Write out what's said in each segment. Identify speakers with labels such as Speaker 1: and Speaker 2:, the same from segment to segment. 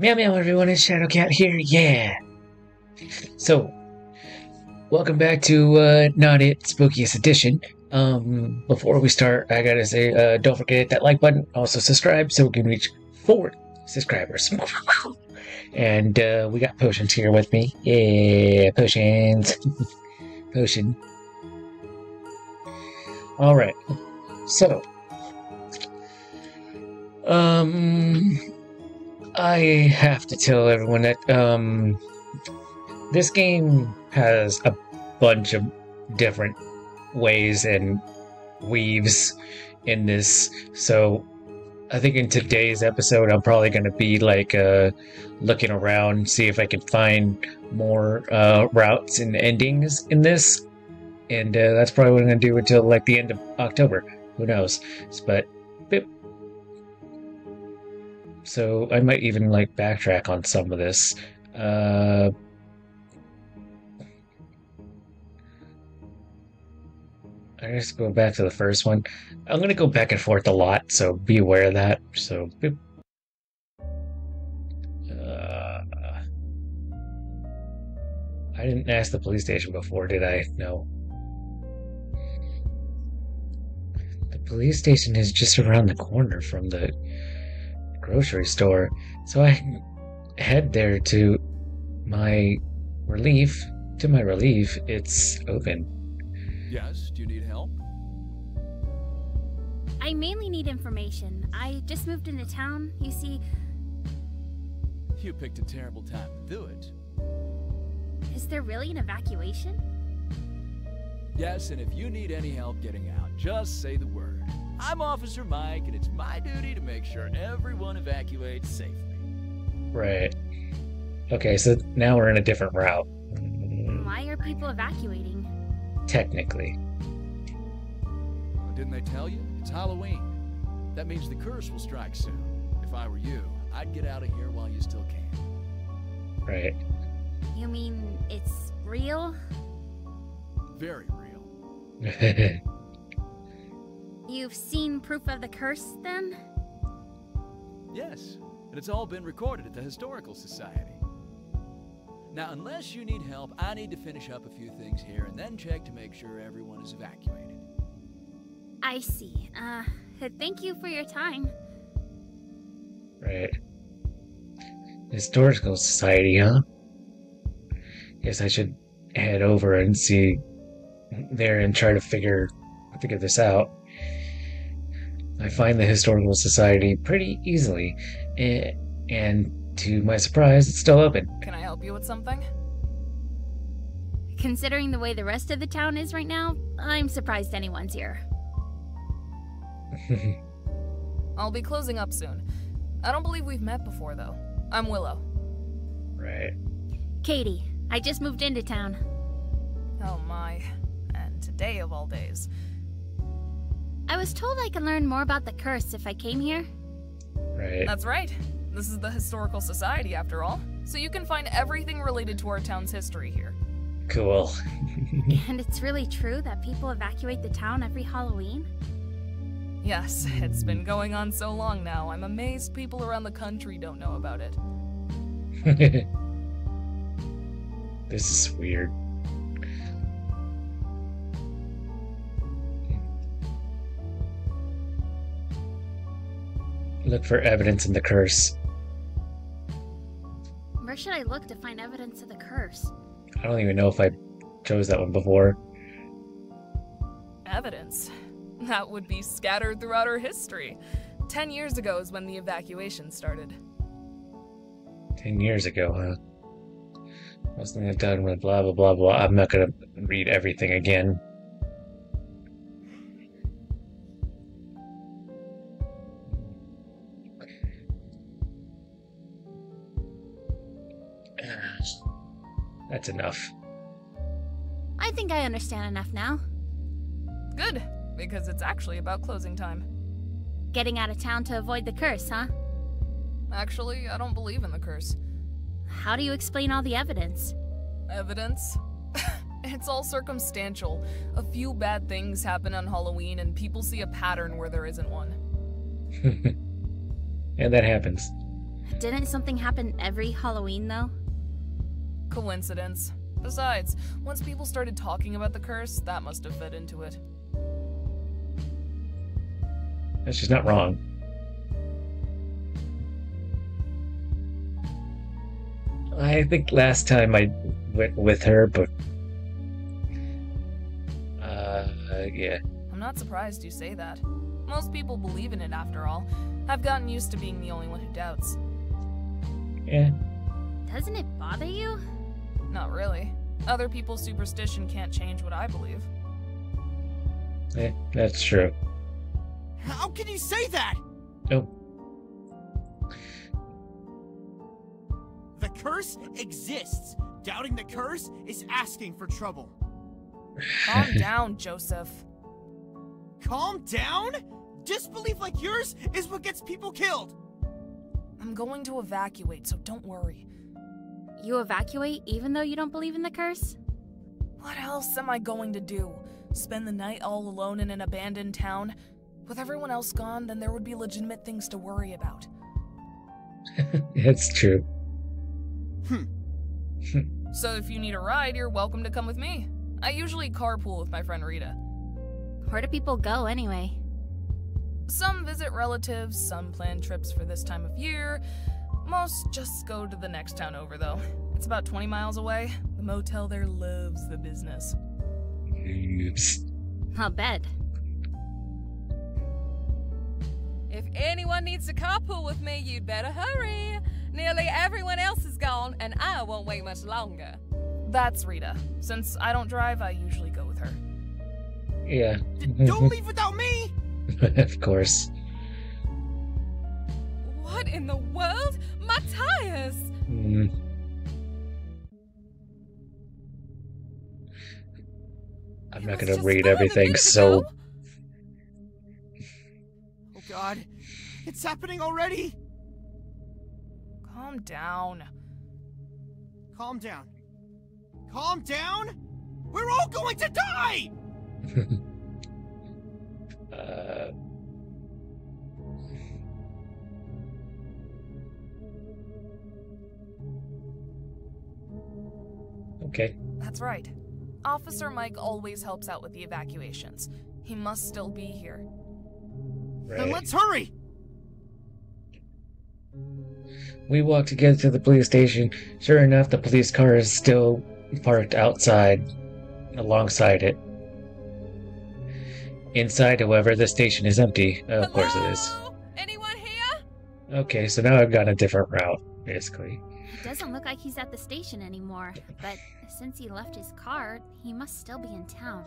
Speaker 1: Meow meow everyone, it's Shadowcat here, yeah! So, welcome back to uh, Not It Spookiest Edition. Um, before we start, I gotta say, uh, don't forget that like button, also subscribe so we can reach four subscribers. and uh, we got potions here with me. Yeah, potions. Potion. Alright, so, um, I have to tell everyone that um, this game has a bunch of different ways and weaves in this. So I think in today's episode, I'm probably going to be like uh, looking around, see if I can find more uh, routes and endings in this. And uh, that's probably what I'm going to do until like the end of October. Who knows? But so I might even like backtrack on some of this. Uh, I just go back to the first one. I'm gonna go back and forth a lot, so be aware of that. So, uh, I didn't ask the police station before, did I? No. The police station is just around the corner from the grocery store, so I head there to my relief. To my relief, it's open.
Speaker 2: Yes, do you need help?
Speaker 3: I mainly need information. I just moved into town. You see,
Speaker 2: You picked a terrible time to do it.
Speaker 3: is there really an evacuation?
Speaker 2: Yes, and if you need any help getting out, just say the word. I'm Officer Mike, and it's my duty to make sure everyone evacuates safely.
Speaker 1: Right. Okay, so now we're in a different route. Mm,
Speaker 3: Why are people evacuating?
Speaker 1: Technically.
Speaker 2: Well, didn't they tell you? It's Halloween. That means the curse will strike soon. If I were you, I'd get out of here while you still can.
Speaker 1: Right.
Speaker 3: You mean it's real?
Speaker 2: Very real.
Speaker 3: You've seen proof of the curse then?
Speaker 2: Yes, and it's all been recorded at the Historical Society. Now, unless you need help, I need to finish up a few things here and then check to make sure everyone is evacuated.
Speaker 3: I see. Uh, thank you for your time.
Speaker 1: right. Historical Society, huh? Guess I should head over and see there and try to figure figure this out. I find the Historical Society pretty easily, eh, and to my surprise, it's still open.
Speaker 4: Can I help you with something?
Speaker 3: Considering the way the rest of the town is right now, I'm surprised anyone's here.
Speaker 4: I'll be closing up soon. I don't believe we've met before, though. I'm Willow.
Speaker 1: right.
Speaker 3: Katie, I just moved into town.
Speaker 4: Oh my. And today of all days.
Speaker 3: I was told I could learn more about the curse if I came here.
Speaker 1: Right.
Speaker 4: That's right. This is the Historical Society, after all. So you can find everything related to our town's history here.
Speaker 1: Cool.
Speaker 3: And it's really true that people evacuate the town every Halloween?
Speaker 4: Yes, it's been going on so long now, I'm amazed people around the country don't know about it.
Speaker 1: this is weird. Look for evidence in the curse.
Speaker 3: Where should I look to find evidence of the curse?
Speaker 1: I don't even know if I chose that one before.
Speaker 4: Evidence. That would be scattered throughout our history. Ten years ago is when the evacuation started.
Speaker 1: Ten years ago, huh? Wasn't it done with blah blah blah blah? I'm not gonna read everything again. That's enough.
Speaker 3: I think I understand enough now.
Speaker 4: Good, because it's actually about closing time.
Speaker 3: Getting out of town to avoid the curse, huh?
Speaker 4: Actually, I don't believe in the curse.
Speaker 3: How do you explain all the evidence?
Speaker 4: Evidence? it's all circumstantial. A few bad things happen on Halloween, and people see a pattern where there isn't one.
Speaker 1: and that happens.
Speaker 3: Didn't something happen every Halloween, though?
Speaker 4: Coincidence. Besides, once people started talking about the curse, that must have fed into it.
Speaker 1: She's not wrong. I think last time I went with her, but uh, yeah.
Speaker 4: I'm not surprised you say that. Most people believe in it after all. I've gotten used to being the only one who doubts.
Speaker 1: Yeah.
Speaker 3: Doesn't it bother you?
Speaker 4: Not really. Other people's superstition can't change what I believe.
Speaker 1: Yeah, that's true.
Speaker 5: How can you say that?
Speaker 1: Oh,
Speaker 5: The curse exists. Doubting the curse is asking for trouble.
Speaker 4: Calm down, Joseph.
Speaker 5: Calm down? Disbelief like yours is what gets people killed.
Speaker 4: I'm going to evacuate, so don't worry.
Speaker 3: You evacuate even though you don't believe in the curse?
Speaker 4: What else am I going to do? Spend the night all alone in an abandoned town? With everyone else gone, then there would be legitimate things to worry about.
Speaker 1: it's true. Hmm. Hmm.
Speaker 4: So if you need a ride, you're welcome to come with me. I usually carpool with my friend Rita.
Speaker 3: Where do people go anyway?
Speaker 4: Some visit relatives, some plan trips for this time of year. Most just go to the next town over, though. It's about 20 miles away. The motel there loves the business.
Speaker 1: Oops.
Speaker 3: I'll bet.
Speaker 6: If anyone needs to carpool with me, you'd better hurry. Nearly everyone else is gone, and I won't wait much longer.
Speaker 4: That's Rita. Since I don't drive, I usually go with her.
Speaker 1: Yeah.
Speaker 5: D- don't leave without me.
Speaker 1: of course.
Speaker 6: What in the world? My tires!
Speaker 1: Mm. I'm
Speaker 6: It
Speaker 1: not gonna read everything, so
Speaker 6: ago.
Speaker 5: Oh God, it's happening already.
Speaker 4: Calm down.
Speaker 5: Calm down. Calm down. We're all going to die.
Speaker 1: uh, okay.
Speaker 4: That's right. Officer Mike always helps out with the evacuations. He must still be here.
Speaker 5: Then let's hurry.
Speaker 1: We walk together to the police station. Sure enough, the police car is still parked outside, alongside it. Inside, however, the station is empty. Of course it is.
Speaker 6: Anyone here?
Speaker 1: Okay, so now I've got a different route, basically.
Speaker 3: It doesn't look like he's at the station anymore, but since he left his car, he must still be in town.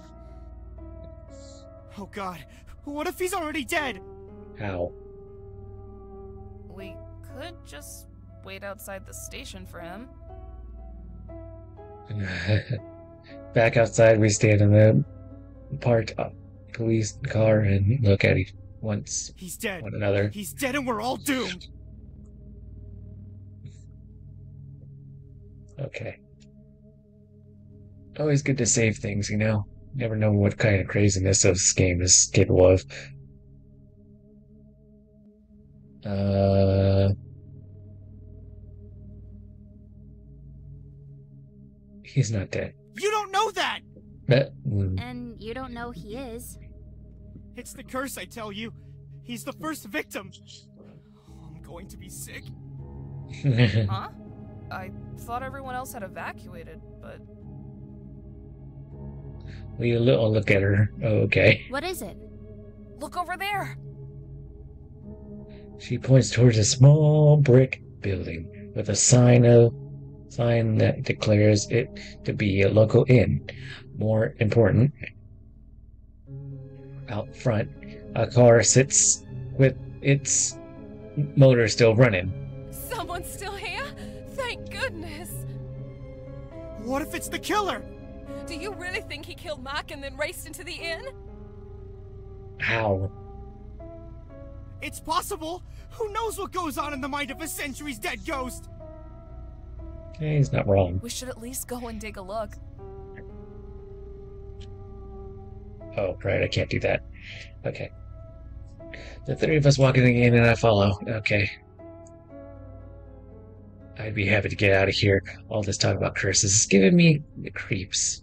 Speaker 5: Oh God, what if he's already dead?
Speaker 1: How?
Speaker 4: We could just wait outside the station for him.
Speaker 1: Back outside, we stand in the parked uh, police car and look at each once
Speaker 5: He's dead.
Speaker 1: one another.
Speaker 5: He's dead, and we're all doomed.
Speaker 1: Okay. Always good to save things, you know. Never know what kind of craziness this game is capable of. Uh. He's not dead.
Speaker 5: You don't know that.
Speaker 1: But, mm,
Speaker 3: And you don't know he is.
Speaker 5: It's the curse, I tell you. He's the first victim. I'm going to be sick.
Speaker 4: Huh? I thought everyone else had evacuated, but
Speaker 1: we little look at her. Oh, okay.
Speaker 3: What is it?
Speaker 4: look over there.
Speaker 1: She points towards a small brick building with a sign of sign that declares it to be a local inn. More important, out front, a car sits with its motor still running.
Speaker 6: Someone's still here? Thank goodness!
Speaker 5: What if it's the killer?
Speaker 6: Do you really think he killed Mike and then raced into the inn?
Speaker 1: How?
Speaker 5: It's possible. Who knows what goes on in the mind of a centuries dead ghost?
Speaker 1: Eh, He's not wrong.
Speaker 4: We should at least go and take a look.
Speaker 1: Oh, right, I can't do that. Okay. The three of us walk in the inn and I follow. Okay. I'd be happy to get out of here. All this talk about curses is giving me the creeps.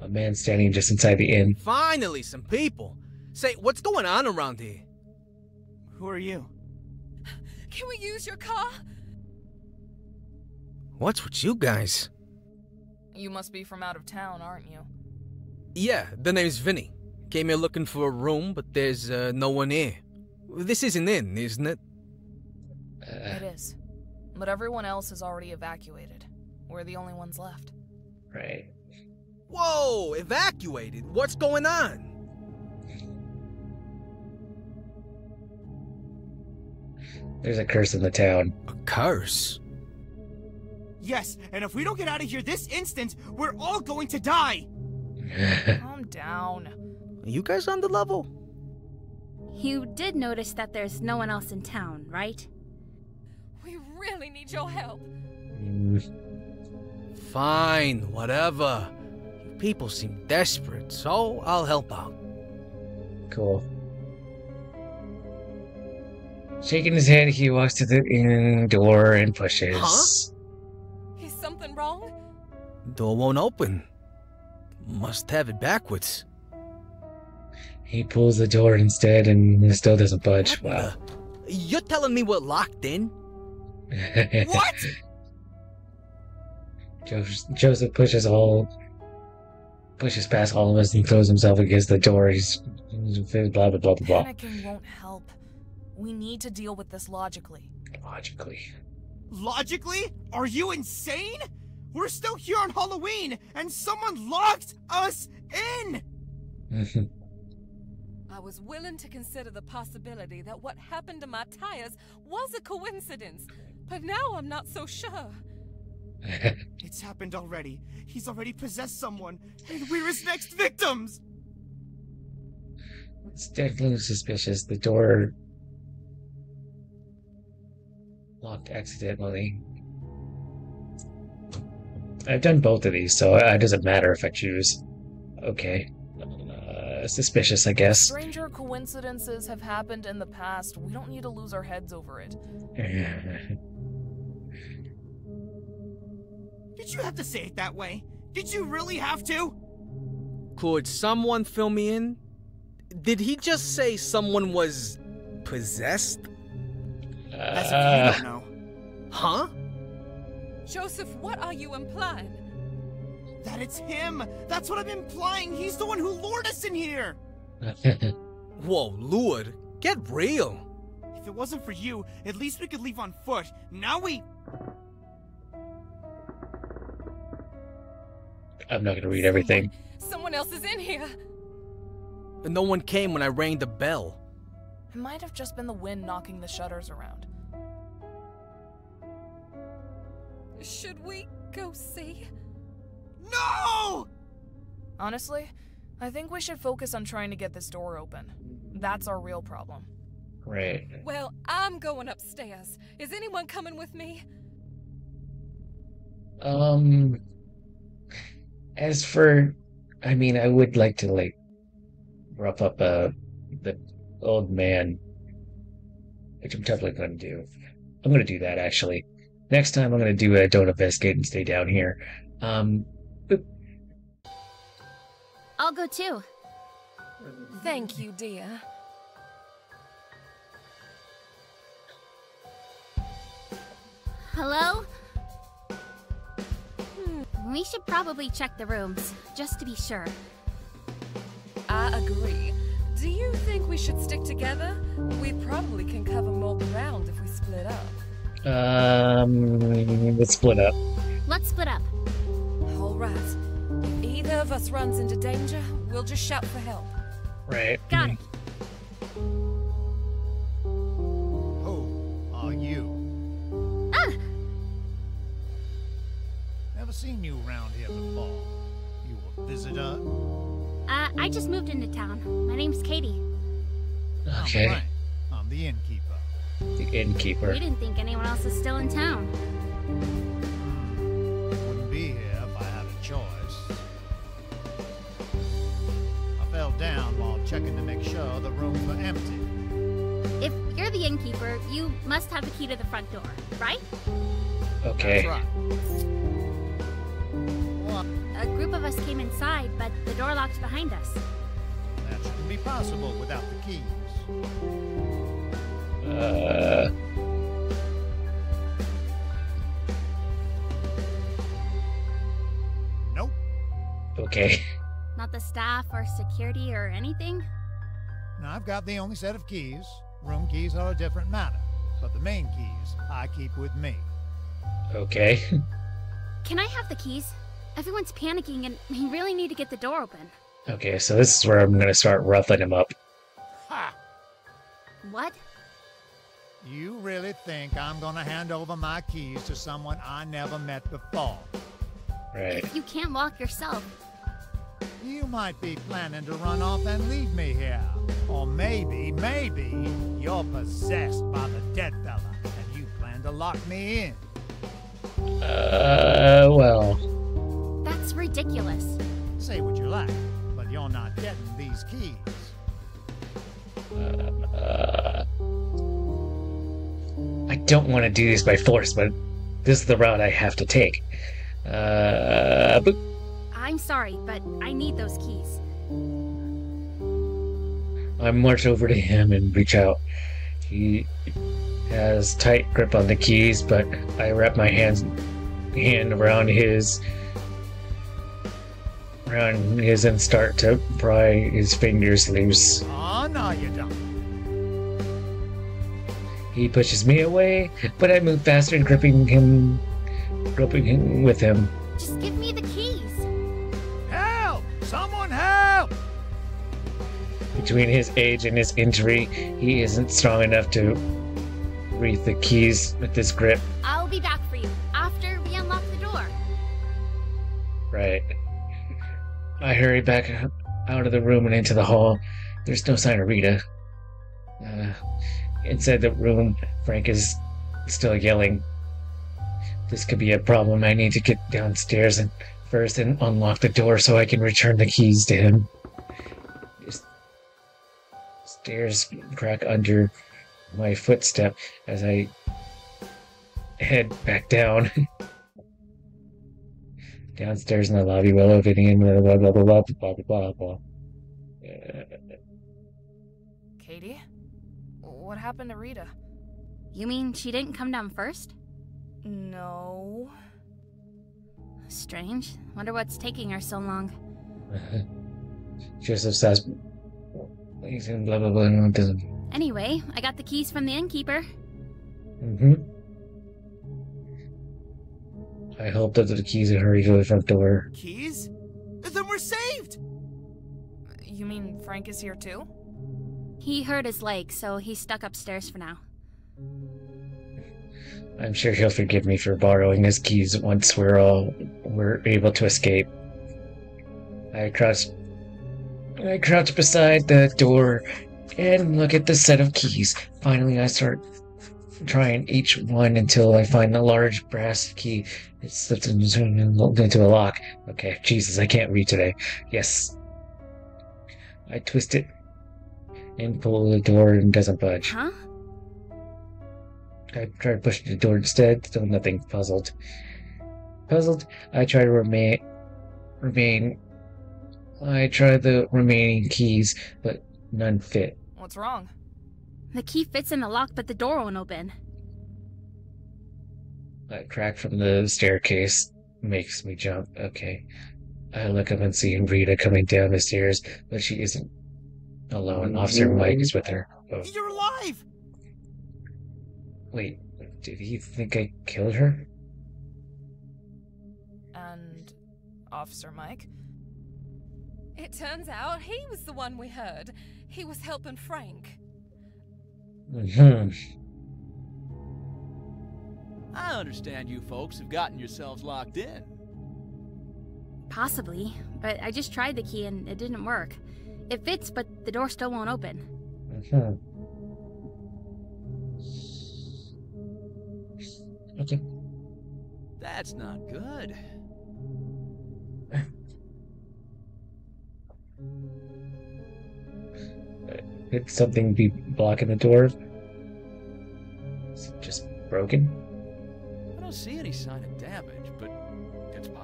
Speaker 1: A man standing just inside the inn.
Speaker 7: Finally, some people. Say, what's going on around here?
Speaker 5: Who are you?
Speaker 6: Can we use your car?
Speaker 7: What's with you guys?
Speaker 4: You must be from out of town, aren't you?
Speaker 7: Yeah, the name's Vinny. Came here looking for a room, but there's uh, no one here. This isn't inn, isn't it?
Speaker 1: Uh,
Speaker 4: It is. But everyone else is already evacuated. We're the only ones left.
Speaker 1: right.
Speaker 7: Whoa, evacuated? What's going on?
Speaker 1: There's a curse in the town.
Speaker 7: A curse?
Speaker 5: Yes, and if we don't get out of here this instant, we're all going to die!
Speaker 4: Calm down.
Speaker 7: Are you guys on the level?
Speaker 3: You did notice that there's no one else in town, right?
Speaker 6: We really need your help.
Speaker 7: Fine, whatever. You people seem desperate, so I'll help out.
Speaker 1: cool. Shaking his head, he walks to the inn door and pushes.
Speaker 7: Huh?
Speaker 6: Is something wrong?
Speaker 7: Door won't open. Must have it backwards.
Speaker 1: He pulls the door instead and it still doesn't budge.
Speaker 7: What
Speaker 1: Wow.
Speaker 7: the- You're telling me we're locked in?
Speaker 5: What?
Speaker 1: Joseph, Joseph pushes all pushes past all of us and throws himself against the door. He's blah blah blah blah blah.
Speaker 4: Panicking won't help. We need to deal with this logically.
Speaker 1: Logically.
Speaker 5: Logically? Are you insane? We're still here on Halloween, and someone locked us in! Mm-hmm.
Speaker 6: I was willing to consider the possibility that what happened to my tires was a coincidence, but now I'm not so sure.
Speaker 5: It's happened already. He's already possessed someone, and we're his next victims!
Speaker 1: it's definitely suspicious. The door locked accidentally. I've done both of these, so it doesn't matter if I choose. Okay. Uh, suspicious, I guess.
Speaker 4: Stranger coincidences have happened in the past. We don't need to lose our heads over it.
Speaker 5: Did you have to say it that way? Did you really have to?
Speaker 7: Could someone fill me in? Did he just say someone was possessed?
Speaker 5: As if
Speaker 1: Uh,
Speaker 5: you don't know.
Speaker 7: Huh?
Speaker 6: Joseph, what are you implying?
Speaker 5: That it's him! That's what I'm implying! He's the one who lured us in here!
Speaker 7: Whoa, lured. Get real.
Speaker 5: If it wasn't for you, at least we could leave on foot. Now we.
Speaker 1: I'm not gonna read everything.
Speaker 6: Someone else is in here.
Speaker 7: And no one came when I rang the bell.
Speaker 4: It might have just been the wind knocking the shutters around.
Speaker 6: Should we go see?
Speaker 5: No!
Speaker 4: Honestly, I think we should focus on trying to get this door open. That's our real problem.
Speaker 1: Right.
Speaker 6: Well, I'm going upstairs. Is anyone coming with me?
Speaker 1: Um. As for, I mean, I would like to like rough up uh the old man, which I'm definitely going to do. I'm going to do that actually. Next time, I'm going to do a don't investigate and stay down here. Um,
Speaker 3: I'll go too.
Speaker 6: Thank you, dear.
Speaker 3: Hello? We should probably check the rooms, just to be sure.
Speaker 6: I agree. Do you think we should stick together? We probably can cover more ground if we split up.
Speaker 1: um, let's split up.
Speaker 3: Let's split up.
Speaker 6: All right. If either of us runs into danger, we'll just shout for help.
Speaker 1: Right.
Speaker 3: Got it. I just moved into town. My name's Katie.
Speaker 8: I'm
Speaker 1: Okay.
Speaker 8: Frank. I'm the innkeeper.
Speaker 1: The innkeeper.
Speaker 3: We didn't think anyone else was still in town.
Speaker 8: Wouldn't be here if I had a choice. I fell down while checking to make sure the rooms were empty.
Speaker 3: If you're the innkeeper, you must have the key to the front door, right?
Speaker 1: Okay.
Speaker 5: That's right.
Speaker 3: A group of us came inside, but the door locked behind us.
Speaker 9: That shouldn't be possible without the keys.
Speaker 1: Uh,
Speaker 9: Nope.
Speaker 1: okay.
Speaker 3: Not the staff or security or anything?
Speaker 9: Now, I've got the only set of keys. Room keys are a different matter. But the main keys I keep with me.
Speaker 1: Okay.
Speaker 3: Can I have the keys? Everyone's panicking and we really need to get the door open.
Speaker 1: Okay, so this is where I'm gonna start roughing him up.
Speaker 9: Ha!
Speaker 3: What?
Speaker 9: You really think I'm gonna hand over my keys to someone I never met before?
Speaker 1: Right.
Speaker 3: If you can't walk yourself,
Speaker 9: You might be planning to run off and leave me here. Or maybe, maybe, you're possessed by the dead fella and you plan to lock me in.
Speaker 1: Uh, well.
Speaker 3: That's ridiculous.
Speaker 9: Say what you like, but you're not getting these keys.
Speaker 1: Uh, I don't want to do this by force, but this is the route I have to take. Uh, boop.
Speaker 3: I'm sorry, but I need those keys.
Speaker 1: I march over to him and reach out. He has tight grip on the keys, but I wrap my hands hand around his around his and start to pry his fingers loose.
Speaker 9: Oh, no, you don't.
Speaker 1: He pushes me away, but I move faster gripping him gripping him with him.
Speaker 3: Just give me the keys.
Speaker 9: Help! Someone help!
Speaker 1: Between his age and his injury, he isn't strong enough to reach the keys with this grip. I hurry back out of the room and into the hall. There's no sign of Rita. Uh, inside the room, Frank is still yelling. This could be a problem. I need to get downstairs and first and unlock the door so I can return the keys to him. Stairs crack under my footstep as I head back down. Downstairs in the lobby, Willow, Vivian, blah blah blah blah blah blah blah blah blah. Uh,
Speaker 4: Katie? What happened to Rita?
Speaker 3: You mean she didn't come down first?
Speaker 4: No.
Speaker 3: Strange. Wonder what's taking her so long.
Speaker 1: Joseph says, blah blah blah. no, it Doesn't.
Speaker 3: Anyway, I got the keys from the innkeeper.
Speaker 1: Mm-hmm. I hope that the keys will hurry to the front door.
Speaker 5: Keys? Then we're saved!
Speaker 4: You mean Frank is here too?
Speaker 3: He hurt his leg, so he's stuck upstairs for now.
Speaker 1: I'm sure he'll forgive me for borrowing his keys once we're all we're able to escape. I crouch I crouch beside the door and look at the set of keys. Finally I start trying each one until I find the large brass key. It slips into into a lock. Okay, Jesus, I can't read today. Yes. I twist it and pull the door and doesn't budge.
Speaker 3: Huh?
Speaker 1: I try to push the door instead, still nothing. Puzzled. Puzzled, I try to remain. Remain. I try the remaining keys, but none fit.
Speaker 4: What's wrong?
Speaker 3: The key fits in the lock, but the door won't open.
Speaker 1: A crack from the staircase makes me jump. Okay. I look up and see Rita coming down the stairs, but she isn't alone. Officer Mike is with her. Oh,
Speaker 5: You're alive!
Speaker 1: wait, did he think I killed her?
Speaker 4: And Officer Mike?
Speaker 6: It turns out he was the one we heard. He was helping Frank.
Speaker 1: Hmm.
Speaker 2: I understand you folks have gotten yourselves locked in.
Speaker 3: Possibly, but I just tried the key and it didn't work. It fits, but the door still won't open.
Speaker 1: Hmm. Okay.
Speaker 2: That's not good.
Speaker 1: Could something be blocking the door? Is it just broken?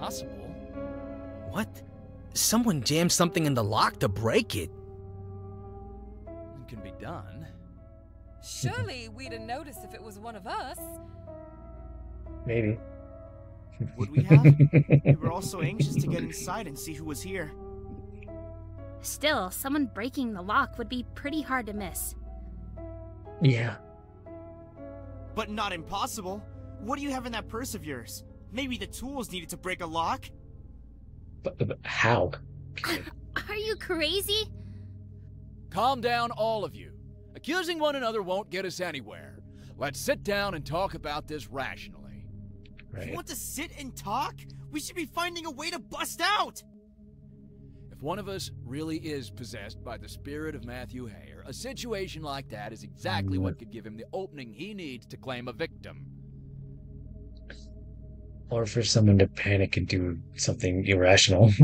Speaker 2: Possible.
Speaker 7: What? Someone jammed something in the lock to break it.
Speaker 2: It can be done.
Speaker 6: Surely we'd have noticed if it was one of us.
Speaker 1: Maybe.
Speaker 5: Would we have? we were all so anxious to get inside and see who was here.
Speaker 3: Still, someone breaking the lock would be pretty hard to miss.
Speaker 1: yeah.
Speaker 5: But not impossible. What do you have in that purse of yours? Maybe the tools needed to break a lock?
Speaker 1: But, but how?
Speaker 3: Are you crazy?
Speaker 2: Calm down, all of you. Accusing one another won't get us anywhere. Let's sit down and talk about this rationally.
Speaker 5: You want to sit and talk? We should be finding a way to bust out!
Speaker 2: If one of us really is possessed by the spirit of Matthew Hayer, a situation like that is exactly what mm. could give him the opening he needs to claim a victim.
Speaker 1: Or for someone to panic and do something irrational.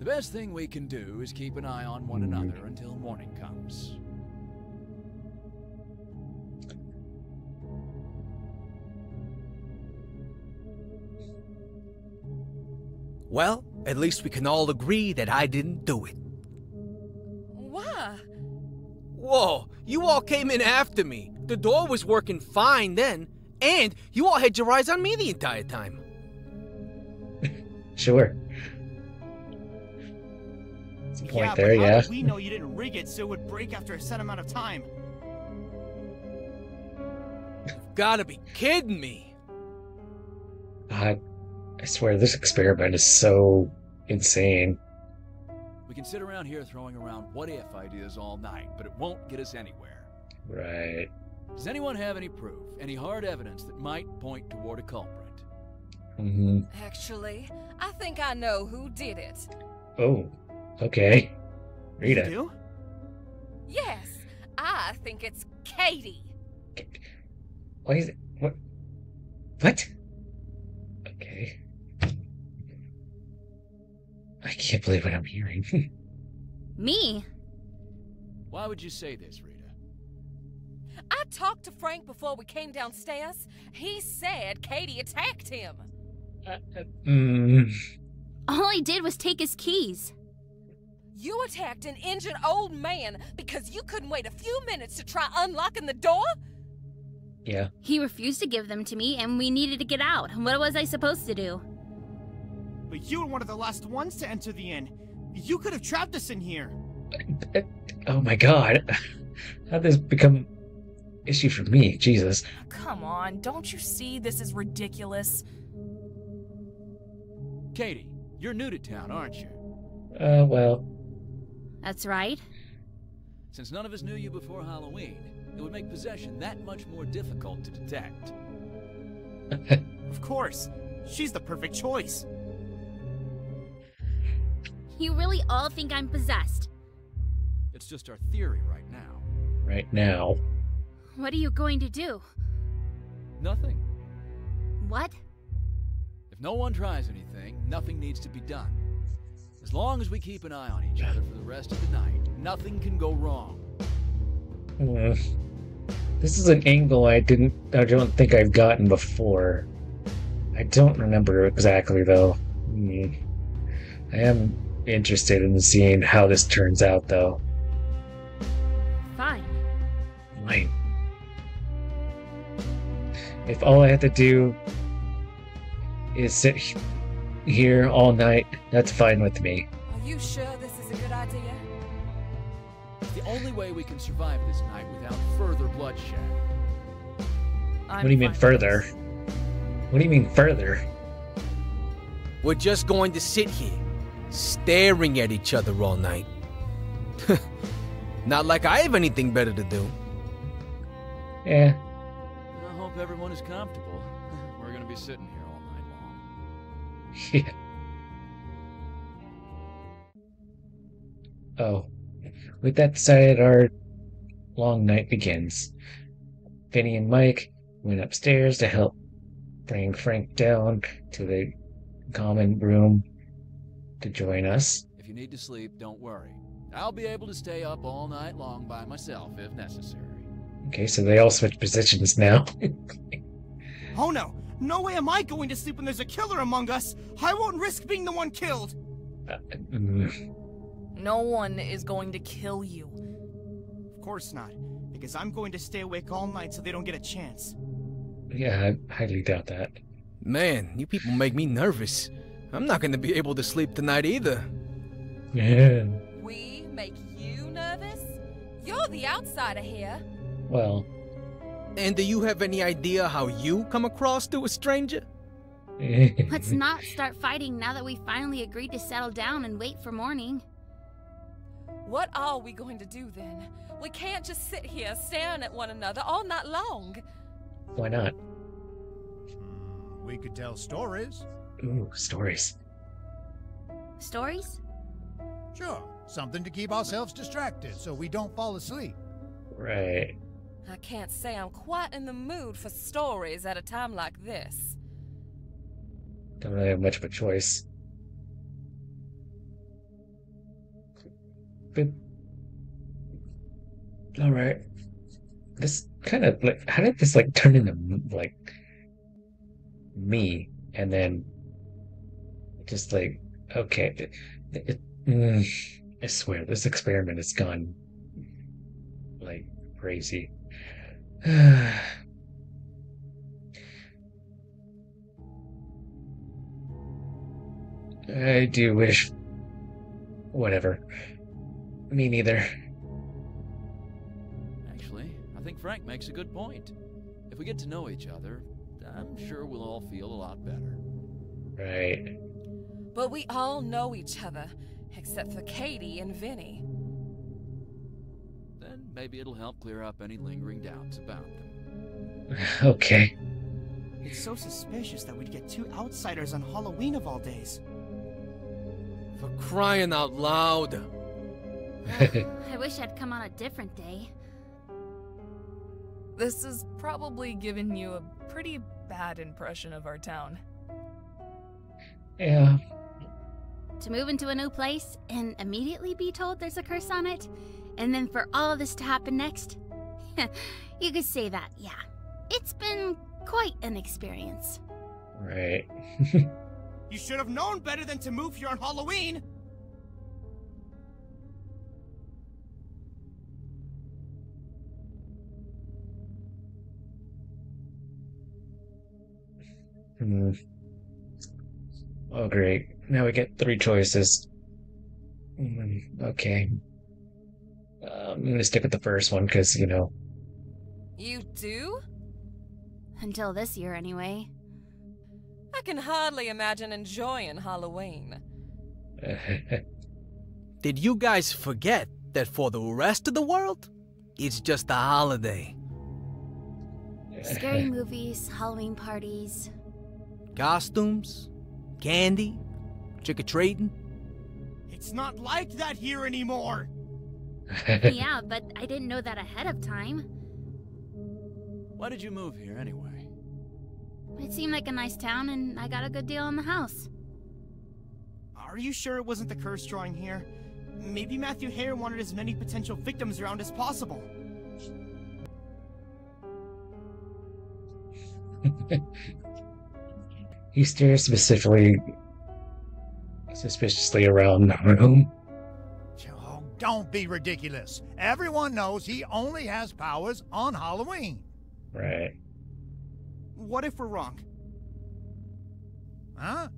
Speaker 2: The best thing we can do is keep an eye on one another until morning comes.
Speaker 7: Well, at least we can all agree that I didn't do it.
Speaker 6: Why?
Speaker 7: Whoa, you all came in after me. The door was working fine then, and you all had your eyes on me the entire time.
Speaker 1: sure. That's a point
Speaker 5: yeah,
Speaker 1: there,
Speaker 5: but how
Speaker 1: yeah.
Speaker 5: did we know you didn't rig it so it would break after a set amount of time?
Speaker 7: You've Gotta be kidding me.
Speaker 1: God, I swear this experiment is so insane.
Speaker 2: We can sit around here throwing around what if ideas all night, but it won't get us anywhere.
Speaker 1: Right.
Speaker 2: Does anyone have any proof, any hard evidence that might point toward a culprit?
Speaker 1: hmm
Speaker 6: Actually, I think I know who did it.
Speaker 1: Oh, okay. Read
Speaker 5: You
Speaker 1: it.
Speaker 5: do?
Speaker 6: Yes, I think it's Katie.
Speaker 1: Why is it? What? What? Okay. I can't believe what I'm hearing.
Speaker 3: Me?
Speaker 2: Why would you say this, Rita?
Speaker 6: I talked to Frank before we came downstairs. He said Katie attacked him.
Speaker 1: mm,
Speaker 3: All I did was take his keys.
Speaker 6: You attacked an injured old man because you couldn't wait a few minutes to try unlocking the door?
Speaker 1: yeah.
Speaker 3: He refused to give them to me, and we needed to get out. What was I supposed to do?
Speaker 5: But you were one of the last ones to enter the inn. You could have trapped us in here.
Speaker 1: Oh my god. How'd this become issue for me? Jesus.
Speaker 4: Come on, don't you see this is ridiculous?
Speaker 2: Katie, you're new to town, aren't you?
Speaker 1: Uh, well,
Speaker 3: That's right.
Speaker 2: Since none of us knew you before Halloween, it would make possession that much more difficult to detect.
Speaker 5: Of course. She's the perfect choice.
Speaker 3: You really all think I'm possessed.
Speaker 2: It's just our theory right now.
Speaker 1: right now.
Speaker 3: What are you going to do?
Speaker 2: Nothing.
Speaker 3: What?
Speaker 2: If no one tries anything, nothing needs to be done. As long as we keep an eye on each other for the rest of the night, nothing can go wrong.
Speaker 1: Hmm. This is an angle I didn't, I don't think I've gotten before. I don't remember exactly though. Hmm. I am interested in seeing how this turns out though.
Speaker 3: Fine.
Speaker 1: Right. If all I have to do is sit here all night, that's fine with me.
Speaker 6: Are you sure this is a good idea?
Speaker 2: It's the only way we can survive this night without further bloodshed.
Speaker 4: I'm
Speaker 1: what do you mean further?
Speaker 4: this.
Speaker 1: What do you mean further?
Speaker 7: We're just going to sit here, staring at each other all night. Not like I have anything better to do.
Speaker 1: Yeah,
Speaker 2: I hope everyone is comfortable. We're gonna be sitting here all night long.
Speaker 1: yeah. Oh, with that decided, our long night begins. Vinny and Mike went upstairs to help bring Frank down to the common room to join us.
Speaker 2: If you need to sleep, don't worry. I'll be able to stay up all night long by myself if necessary.
Speaker 1: Okay, so they all switch positions now.
Speaker 5: Oh no! No way am I going to sleep when there's a killer among us! I won't risk being the one killed!
Speaker 1: Mm,
Speaker 4: No one is going to kill you.
Speaker 5: Of course not, because I'm going to stay awake all night so they don't get a chance.
Speaker 1: yeah, I highly doubt that.
Speaker 7: Man, you people make me nervous. I'm not gonna be able to sleep tonight either.
Speaker 1: Yeah.
Speaker 6: We make you nervous? You're the outsider here.
Speaker 1: Well,
Speaker 7: And do you have any idea how you come across to a stranger?
Speaker 3: Let's not start fighting now that we finally agreed to settle down and wait for morning.
Speaker 6: What are we going to do then? We can't just sit here staring at one another all night long.
Speaker 1: why not?
Speaker 9: Hmm, we could tell stories.
Speaker 1: Ooh, stories.
Speaker 3: Stories?
Speaker 9: Sure, something to keep ourselves distracted so we don't fall asleep.
Speaker 1: Right.
Speaker 6: I can't say I'm quite in the mood for stories at a time like this.
Speaker 1: Don't really have much of a choice. But all right, this kind of like how did this like turn into like me and then just like okay, it, it, mm, I swear this experiment has gone like crazy. I do wish. Whatever. Me neither.
Speaker 2: Actually, I think Frank makes a good point. If we get to know each other, I'm sure we'll all feel a lot better.
Speaker 1: Right.
Speaker 6: But we all know each other, except for Katie and Vinny.
Speaker 2: Then maybe it'll help clear up any lingering doubts about them.
Speaker 1: Okay.
Speaker 5: It's so suspicious that we'd get two outsiders on Halloween of all days.
Speaker 7: For crying out loud.
Speaker 3: I wish I'd come on a different day.
Speaker 4: This has probably given you a pretty bad impression of our town.
Speaker 1: yeah.
Speaker 3: To move into a new place and immediately be told there's a curse on it, and then for all this to happen next? you could say that, yeah. It's been quite an experience.
Speaker 1: Right.
Speaker 5: You should have known better than to move here on Halloween!
Speaker 1: Hmm. Oh, great. Now we get three choices. Mm, Okay. I'm gonna stick with the first one because, you know,
Speaker 6: You do?
Speaker 3: Until this year, anyway.
Speaker 6: I can hardly imagine enjoying Halloween.
Speaker 7: Did you guys forget that for the rest of the world, it's just a holiday?
Speaker 3: Scary movies, Halloween parties.
Speaker 7: Costumes, candy, trick or treating.
Speaker 5: It's not like that here anymore!
Speaker 3: Yeah, but I didn't know that ahead of time.
Speaker 2: Why did you move here anyway?
Speaker 3: It seemed like a nice town, and I got a good deal on the house.
Speaker 5: Are you sure it wasn't the curse drawing here? Maybe Matthew Hare wanted as many potential victims around as possible.
Speaker 1: he stares specifically, suspiciously around the room.
Speaker 9: Don't be ridiculous. Everyone knows he only has powers on Halloween.
Speaker 1: Right.
Speaker 5: What if we're wrong?
Speaker 9: Huh?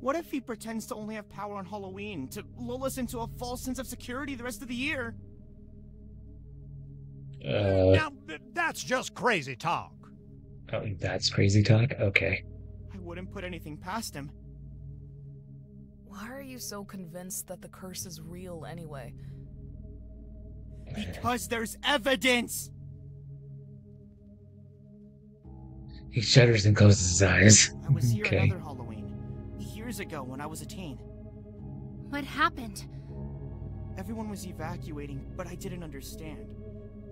Speaker 5: What if he pretends to only have power on Halloween to lull us into a false sense of security the rest of the year?
Speaker 1: Uh,
Speaker 9: Now, th- that's just crazy talk.
Speaker 1: oh, that's crazy talk? Okay.
Speaker 5: I wouldn't put anything past him.
Speaker 4: Why are you so convinced that the curse is real anyway?
Speaker 5: Because there's evidence!
Speaker 1: He shudders and closes his eyes.
Speaker 5: I was here
Speaker 1: Okay.
Speaker 5: another Halloween, years ago when I was a teen.
Speaker 3: What happened?
Speaker 5: Everyone was evacuating, but I didn't understand.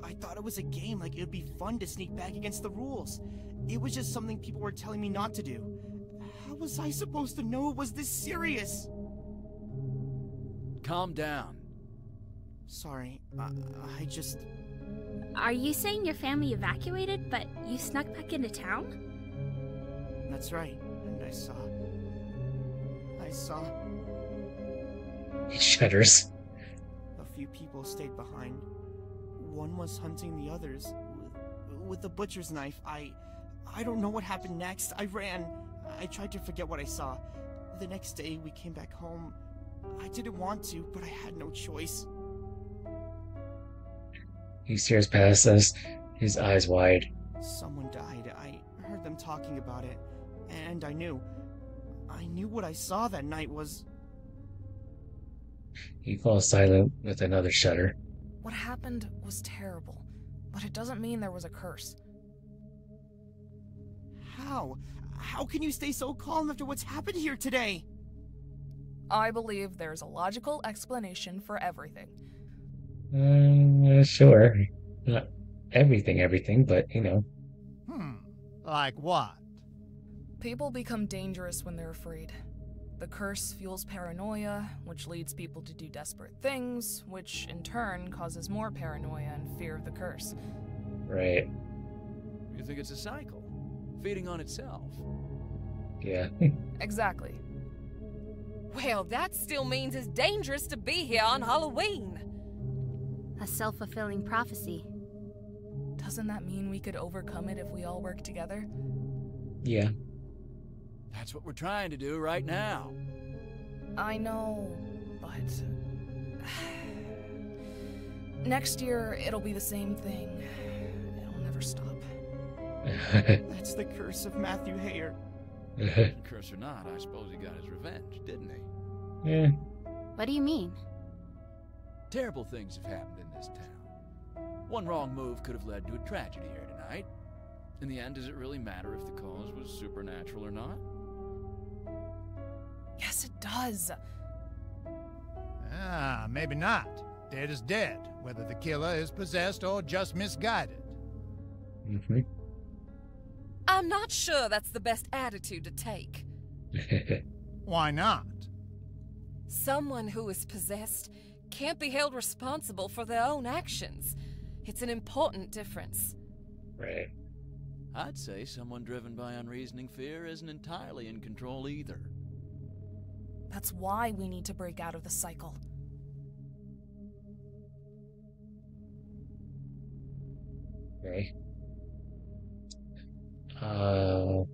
Speaker 5: I thought it was a game, like it would be fun to sneak back against the rules. It was just something people were telling me not to do. How was I supposed to know it was this serious?
Speaker 2: Calm down.
Speaker 5: Sorry, I, I just.
Speaker 3: Are you saying your family evacuated, but you snuck back into town?
Speaker 5: That's right. And I saw. I saw
Speaker 1: He shudders.
Speaker 5: a few people stayed behind. One was hunting the others with, with the butcher's knife. I. I don't know what happened next. I ran. I tried to forget what I saw. The next day, we came back home. I didn't want to, but I had no choice.
Speaker 1: He stares past us, his eyes wide.
Speaker 5: Someone died. I heard them talking about it, and I knew. I knew what I saw that night was.
Speaker 1: He falls silent with another shudder.
Speaker 4: What happened was terrible, but it doesn't mean there was a curse.
Speaker 5: How? How can you stay so calm after what's happened here today?
Speaker 4: I believe there's a logical explanation for everything.
Speaker 1: Uh, sure. Not everything, everything, but you know.
Speaker 9: Hmm. Like what?
Speaker 4: People become dangerous when they're afraid. The curse fuels paranoia, which leads people to do desperate things, which in turn causes more paranoia and fear of the curse.
Speaker 1: Right.
Speaker 2: You think it's a cycle, feeding on itself.
Speaker 1: Yeah.
Speaker 4: Exactly.
Speaker 6: Well, that still means it's dangerous to be here on Halloween.
Speaker 3: A self fulfilling prophecy.
Speaker 4: Doesn't that mean we could overcome it if we all work together?
Speaker 1: yeah.
Speaker 2: That's what we're trying to do right now.
Speaker 4: I know, but. Next year, it'll be the same thing. It'll never stop.
Speaker 5: That's the curse of Matthew Hayer.
Speaker 2: Curse or not, I suppose he got his revenge, didn't he?
Speaker 1: yeah.
Speaker 3: What do you mean?
Speaker 2: Terrible things have happened in this town. One wrong move could have led to a tragedy here tonight. In the end, does it really matter if the cause was supernatural or not?
Speaker 4: Yes, it does.
Speaker 9: Ah, maybe not. Dead is dead, whether the killer is possessed or just misguided.
Speaker 1: hmm
Speaker 6: I'm not sure that's the best attitude to take.
Speaker 9: Why not?
Speaker 6: Someone who is possessed can't be held responsible for their own actions. It's an important difference.
Speaker 1: right.
Speaker 2: I'd say someone driven by unreasoning fear isn't entirely in control either.
Speaker 4: That's why we need to break out of the cycle.
Speaker 1: Okay. Uh.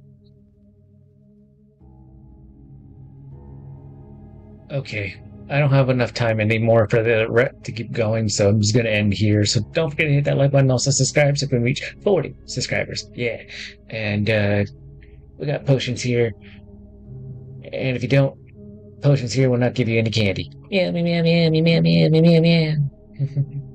Speaker 1: Okay. I don't have enough time anymore for the rep to keep going, so I'm just gonna end here. So don't forget to hit that like button, also subscribe so we can reach 40 subscribers. Yeah. And uh we got potions here. And if you don't, potions here will not give you any candy. Meow meow meow meow meow meow meow meow meow.